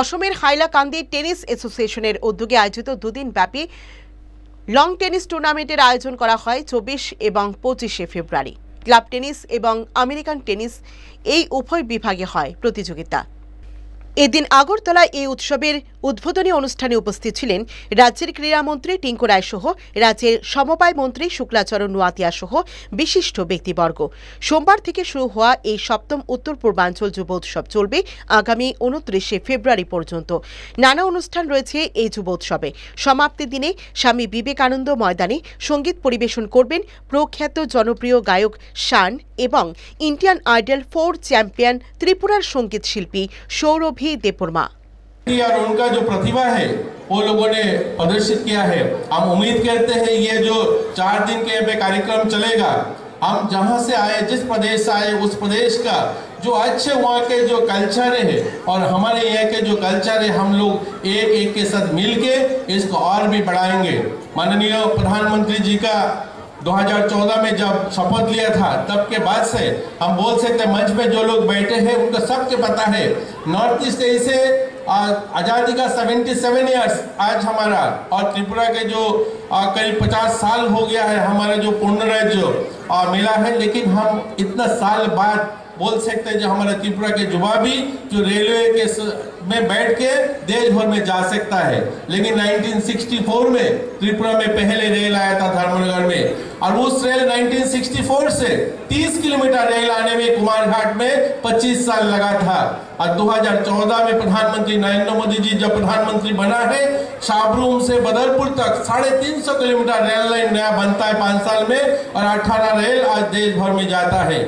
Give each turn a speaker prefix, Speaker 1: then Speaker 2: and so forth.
Speaker 1: অসমের হাইলাকান্দি টেনিস অ্যাসোসিয়েশনের উদ্যোগে আয়োজিত দুদিন ব্যাপী লং টেনিস টুর্নামেন্টের আয়োজন করা হয় চব্বিশ এবং পঁচিশে ফেব্রুয়ারি। ক্লাব টেনিস এবং আমেরিকান টেনিস এই উভয় বিভাগে হয় প্রতিযোগিতা। এদিন আগরতলায় এই উৎসবের উদ্বোধনী অনুষ্ঠানে উপস্থিত ছিলেন রাজ্যের ক্রীড়ামন্ত্রী টিঙ্কু রায় সহ রাজ্যের সমবায় মন্ত্রী শুক্লাচরণ নোয়াতিয়া সহ বিশিষ্ট ব্যক্তিবর্গ। সোমবার থেকে শুরু হওয়া এই সপ্তম উত্তর পূর্বাঞ্চল যুব উৎসব চলবে আগামী উনত্রিশে ফেব্রুয়ারি পর্যন্ত। নানা অনুষ্ঠান রয়েছে এই যুব উৎসবে। সমাপ্তি দিনে স্বামী বিবেকানন্দ ময়দানে সংগীত পরিবেশন করবেন প্রখ্যাত জনপ্রিয় গায়ক শান এবং ইন্ডিয়ান আইডল ফোর চ্যাম্পিয়ন ত্রিপুরার সংগীত শিল্পী সৌরভী भी
Speaker 2: देपुरमा यार, उनका जो प्रतिभा है, वो लोगों ने प्रदर्शित किया है। हम उम्मीद करते हैं, ये जो चार दिन के कार्यक्रम चलेगा, हम जहाँ से आए, जिस प्रदेश से आए, उस प्रदेश का जो अच्छे वहाँ के जो कल्चर है, और हमारे यहाँ के जो कल्चर है, हम लोग एक एक के साथ मिल के इसको और भी बढ़ाएँगे। माननीय प्रधानमंत्री जी का 2014 में जब शपथ लिया था, तब के बाद से हम बोल सकते मंच में जो लोग बैठे हैं, उनको सबके पता है। नॉर्थ ईस्ट से आज़ादी का 77 इयर्स आज हमारा, और त्रिपुरा के जो करीब 50 साल हो गया है, हमारा जो पूर्ण राज्य मिला है। लेकिन हम इतना साल बाद बोल सकते हैं जो हमारा त्रिपुरा के युवा भी जो रेलवे के स, में बैठ के देश भर में जा सकता है। लेकिन 1964 में त्रिपुरा में पहले रेल आया था धर्मनगर में। और उस रेल 1964 से 30 किलोमीटर रेल आने में कुमार घाट में 25 साल लगा था। और 2014 में प्रधानमंत्री नरेंद्र मोदी जी जब प्रधानमंत्री बना है शाबरूम से बदरपुर तक साढ़े तीन सौ किलोमीटर रेल लाइन नया बनता है पाँच साल में और अठारह रेल आज देश भर में जाता है।